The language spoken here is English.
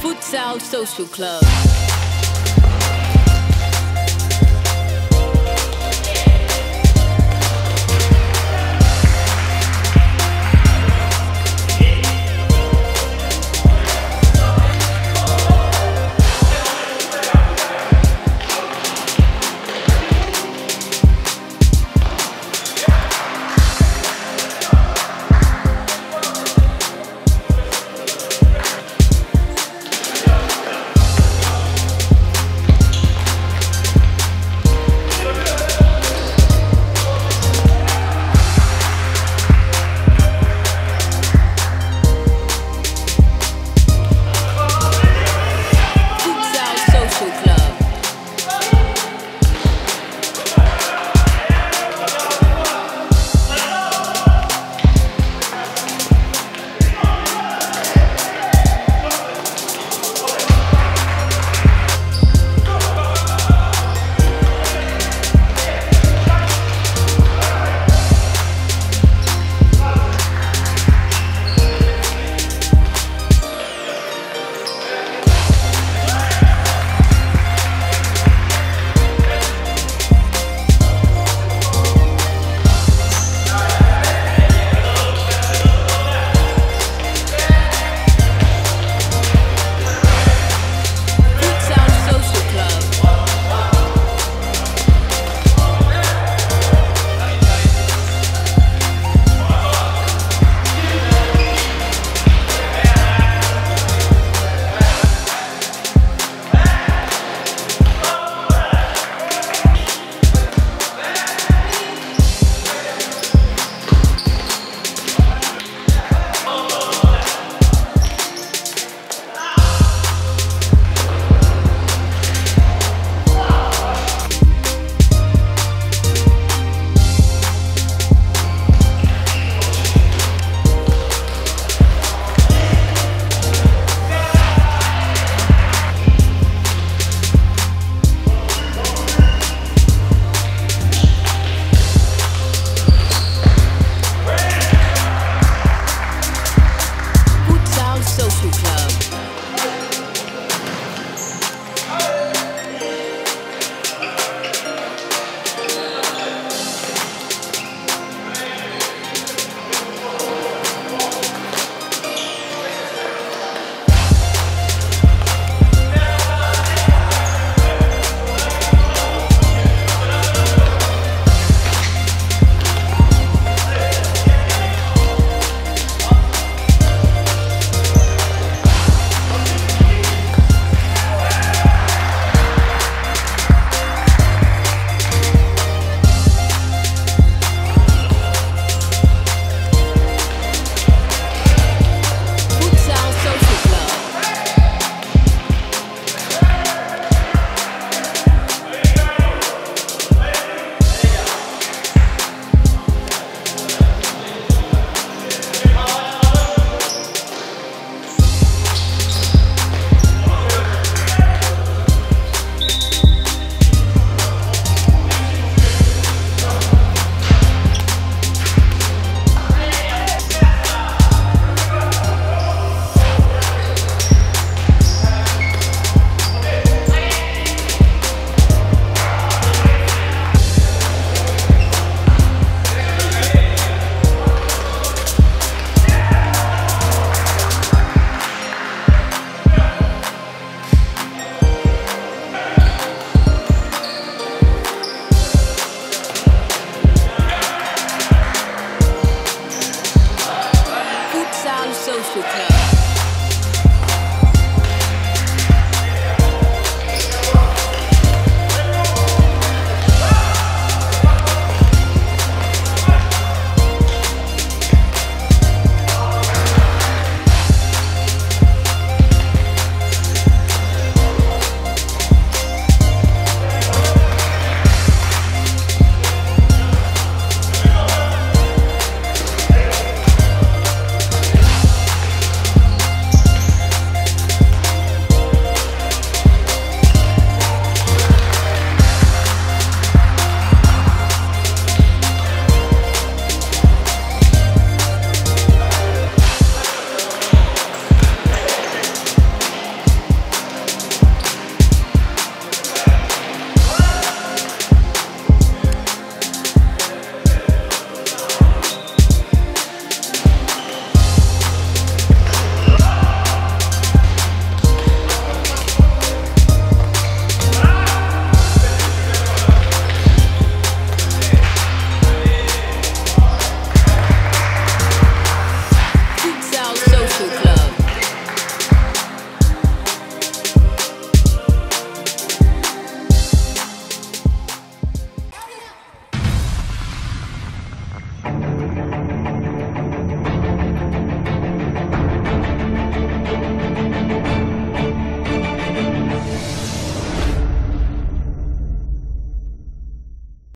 Futsal Social Club. Africa.